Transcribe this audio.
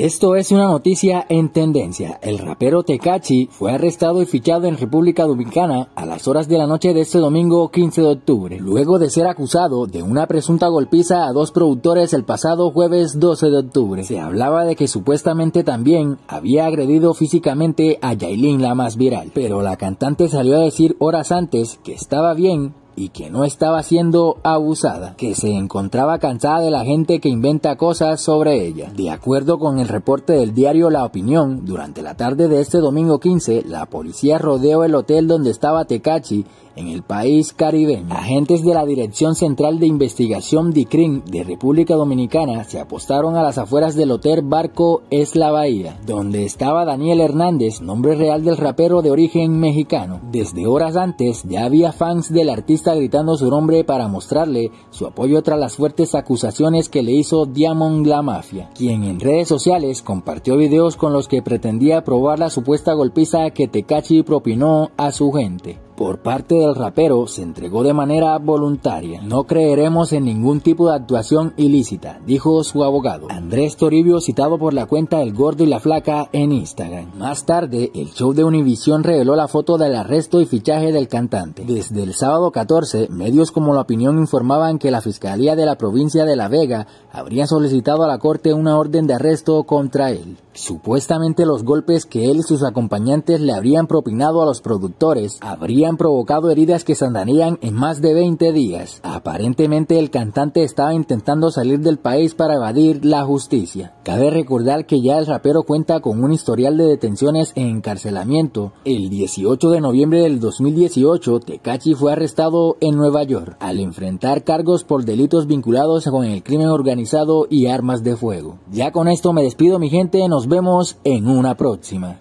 Esto es una noticia en tendencia. El rapero Tecachi fue arrestado y fichado en República Dominicana a las horas de la noche de este domingo 15 de octubre, luego de ser acusado de una presunta golpiza a dos productores el pasado jueves 12 de octubre. Se hablaba de que supuestamente también había agredido físicamente a Yailin, la más viral, pero la cantante salió a decir horas antes que estaba bien y que no estaba siendo abusada, que se encontraba cansada de la gente que inventa cosas sobre ella. De acuerdo con el reporte del diario La Opinión, durante la tarde de este domingo 15, la policía rodeó el hotel donde estaba Tecachi en el país caribeño. Agentes de la Dirección Central de Investigación DICRIN de República Dominicana se apostaron a las afueras del hotel Barco Es la Bahía, donde estaba Daniel Hernández, nombre real del rapero de origen mexicano. Desde horas antes ya había fans del artista gritando su nombre para mostrarle su apoyo tras las fuertes acusaciones que le hizo Diamond la Mafia, quien en redes sociales compartió videos con los que pretendía probar la supuesta golpiza que Tecachi propinó a su gente por parte del rapero se entregó de manera voluntaria. No creeremos en ningún tipo de actuación ilícita, dijo su abogado. Andrés Toribio citado por la cuenta El Gordo y la Flaca en Instagram. Más tarde, el show de Univision reveló la foto del arresto y fichaje del cantante. Desde el sábado 14, medios como La Opinión informaban que la Fiscalía de la provincia de La Vega habría solicitado a la Corte una orden de arresto contra él. Supuestamente los golpes que él y sus acompañantes le habrían propinado a los productores habrían provocado heridas que sandarían en más de 20 días. Aparentemente el cantante estaba intentando salir del país para evadir la justicia. Cabe recordar que ya el rapero cuenta con un historial de detenciones e encarcelamiento. El 18 de noviembre del 2018, Tecachi fue arrestado en Nueva York al enfrentar cargos por delitos vinculados con el crimen organizado y armas de fuego. Ya con esto me despido mi gente, nos vemos en una próxima.